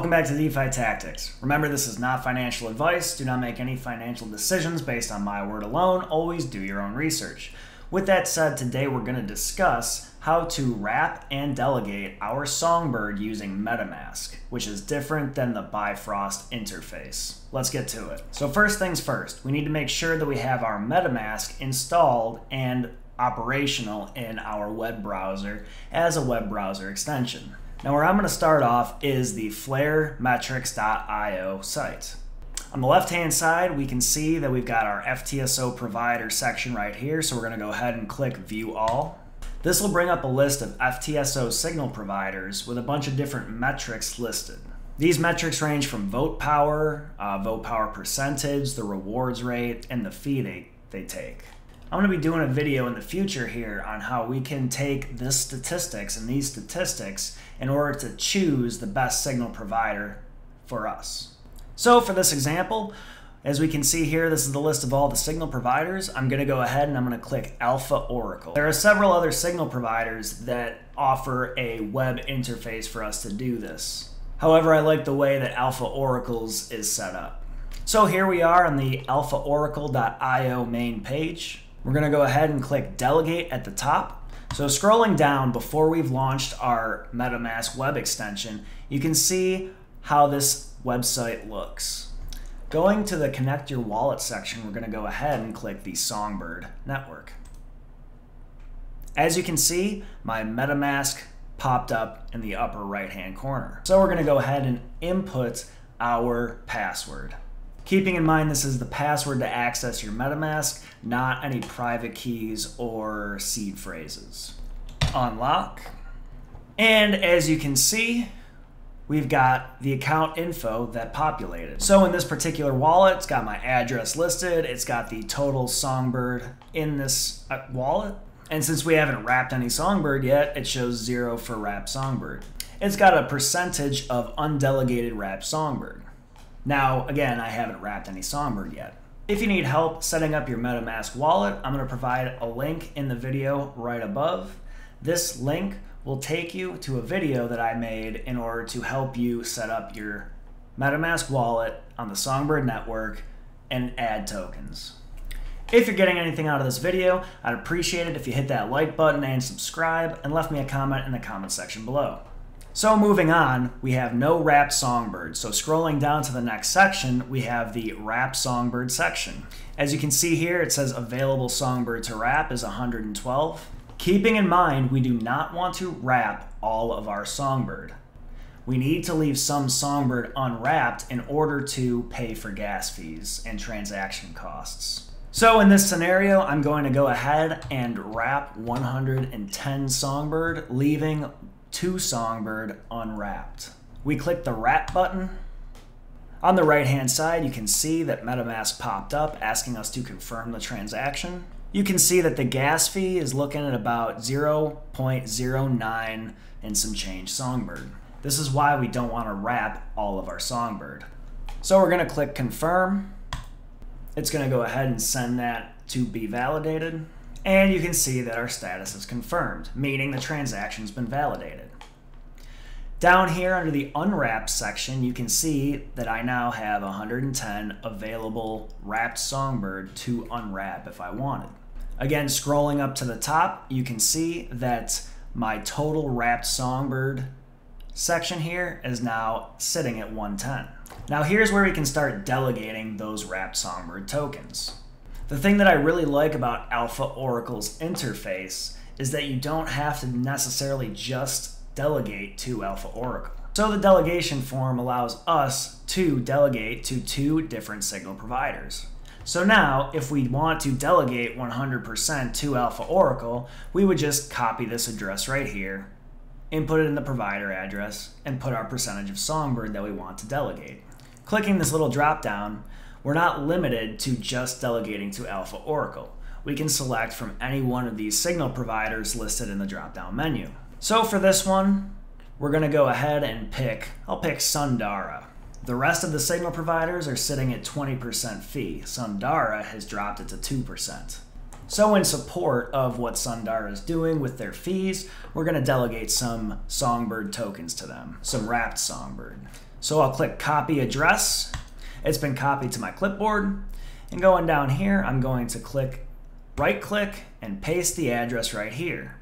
Welcome back to DeFi Tactics. Remember, this is not financial advice. Do not make any financial decisions based on my word alone. Always do your own research. With that said, today we're going to discuss how to wrap and delegate our Songbird using MetaMask, which is different than the Bifrost interface. Let's get to it. So first things first, we need to make sure that we have our MetaMask installed and operational in our web browser as a web browser extension. Now where I'm going to start off is the flaremetrics.io site. On the left hand side, we can see that we've got our FTSO provider section right here. So we're going to go ahead and click view all. This will bring up a list of FTSO signal providers with a bunch of different metrics listed. These metrics range from vote power, uh, vote power percentage, the rewards rate, and the fee they, they take. I'm going to be doing a video in the future here on how we can take this statistics and these statistics in order to choose the best signal provider for us. So for this example, as we can see here, this is the list of all the signal providers. I'm going to go ahead and I'm going to click Alpha Oracle. There are several other signal providers that offer a web interface for us to do this. However, I like the way that Alpha Oracle's is set up. So here we are on the alphaoracle.io main page. We're to go ahead and click delegate at the top. So scrolling down before we've launched our MetaMask web extension, you can see how this website looks. Going to the connect your wallet section, we're to go ahead and click the Songbird network. As you can see, my MetaMask popped up in the upper right hand corner. So we're to go ahead and input our password. Keeping in mind this is the password to access your MetaMask, not any private keys or seed phrases. Unlock. And as you can see, we've got the account info that populated. So in this particular wallet, it's got my address listed, it's got the total Songbird in this uh, wallet, and since we haven't wrapped any Songbird yet, it shows zero for wrapped Songbird. It's got a percentage of undelegated wrapped Songbird. Now, again, I haven't wrapped any Songbird yet. If you need help setting up your MetaMask wallet, I'm going to provide a link in the video right above. This link will take you to a video that I made in order to help you set up your MetaMask wallet on the Songbird network and add tokens. If you're getting anything out of this video, I'd appreciate it if you hit that like button and subscribe and left me a comment in the comment section below. So moving on, we have no wrapped songbird. So scrolling down to the next section, we have the wrap songbird section. As you can see here, it says available songbird to wrap is 112. Keeping in mind, we do not want to wrap all of our songbird. We need to leave some songbird unwrapped in order to pay for gas fees and transaction costs. So in this scenario, I'm going to go ahead and wrap 110 songbird, leaving two Songbird unwrapped. We click the wrap button. On the right hand side, you can see that MetaMask popped up asking us to confirm the transaction. You can see that the gas fee is looking at about 0.09 and some change Songbird. This is why we don't want to wrap all of our Songbird. So we're going to click confirm. It's going to go ahead and send that to be validated. And you can see that our status is confirmed, meaning the transaction's been validated. Down here under the unwrapped section, you can see that I now have 110 available wrapped songbird to unwrap if I wanted. Again, scrolling up to the top, you can see that my total wrapped songbird section here is now sitting at 110. Now here's where we can start delegating those wrapped songbird tokens. The thing that I really like about Alpha Oracle's interface is that you don't have to necessarily just delegate to Alpha Oracle. So the delegation form allows us to delegate to two different signal providers. So now, if we want to delegate 100% to Alpha Oracle, we would just copy this address right here, input it in the provider address, and put our percentage of Songbird that we want to delegate. Clicking this little drop down we're not limited to just delegating to Alpha Oracle. We can select from any one of these signal providers listed in the drop-down menu. So for this one, we're going to go ahead and pick, I'll pick Sundara. The rest of the signal providers are sitting at 20% fee. Sundara has dropped it to 2%. So in support of what Sundara is doing with their fees, we're going to delegate some Songbird tokens to them, some wrapped Songbird. So I'll click copy address. It's been copied to my clipboard. And going down here, I'm going to click right click and paste the address right here.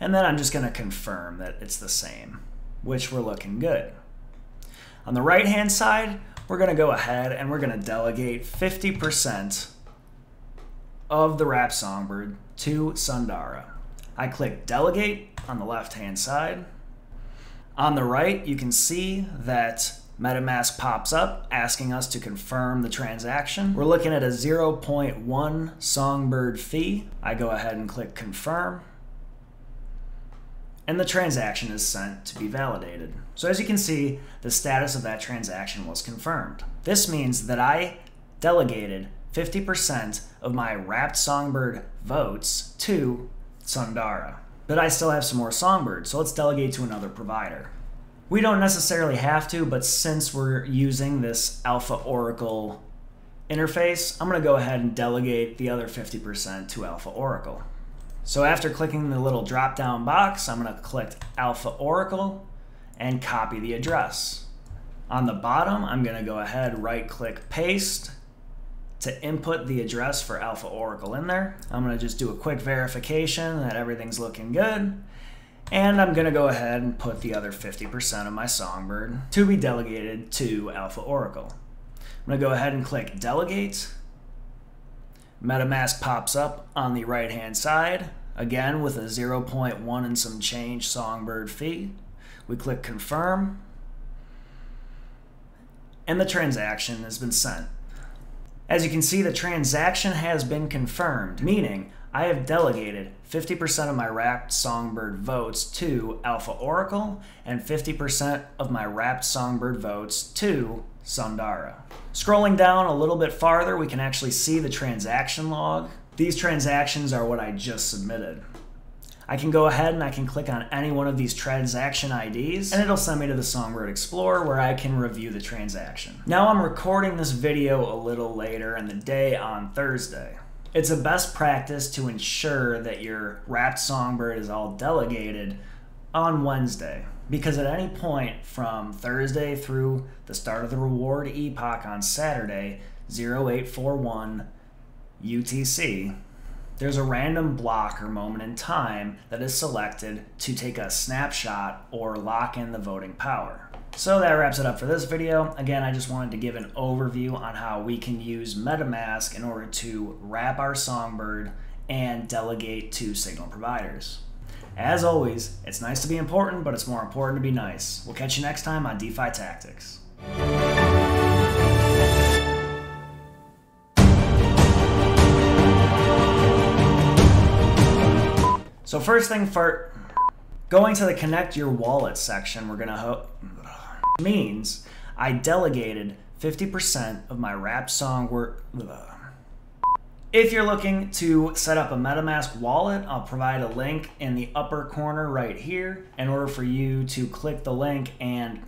And then I'm just going to confirm that it's the same, which we're looking good. On the right hand side, we're going to go ahead and we're going to delegate 50% of the Wrap Songbird to Sundara. I click delegate on the left hand side. On the right, you can see that MetaMask pops up asking us to confirm the transaction. We're looking at a 0.1 Songbird fee. I go ahead and click confirm. And the transaction is sent to be validated. So as you can see, the status of that transaction was confirmed. This means that I delegated 50% of my wrapped songbird votes to Sundara. But I still have some more songbirds, so let's delegate to another provider. We don't necessarily have to, but since we're using this Alpha Oracle interface, I'm going to go ahead and delegate the other 50% to Alpha Oracle. So after clicking the little drop down box, I'm going to click Alpha Oracle and copy the address. On the bottom, I'm going to go ahead, right click paste to input the address for Alpha Oracle in there. I'm going to just do a quick verification that everything's looking good. And I'm to go ahead and put the other 50% of my Songbird to be delegated to Alpha Oracle. I'm to go ahead and click Delegate. MetaMask pops up on the right hand side, again with a 0.1 and some change Songbird fee. We click Confirm, and the transaction has been sent. As you can see, the transaction has been confirmed, meaning I have delegated 50% of my wrapped songbird votes to Alpha Oracle and 50% of my wrapped songbird votes to Sundara. Scrolling down a little bit farther, we can actually see the transaction log. These transactions are what I just submitted. I can go ahead and I can click on any one of these transaction IDs and it'll send me to the Songbird Explorer where I can review the transaction. Now I'm recording this video a little later in the day on Thursday. It's a best practice to ensure that your wrapped songbird is all delegated on Wednesday. Because at any point from Thursday through the start of the reward epoch on Saturday, 0841 UTC, there's a random block or moment in time that is selected to take a snapshot or lock in the voting power. So that wraps it up for this video. Again, I just wanted to give an overview on how we can use MetaMask in order to wrap our Songbird and delegate to signal providers. As always, it's nice to be important, but it's more important to be nice. We'll catch you next time on DeFi Tactics. So first thing first, going to the connect your wallet section, we're gonna means I delegated 50% of my wrap song work. If you're looking to set up a MetaMask wallet, I'll provide a link in the upper corner right here in order for you to click the link and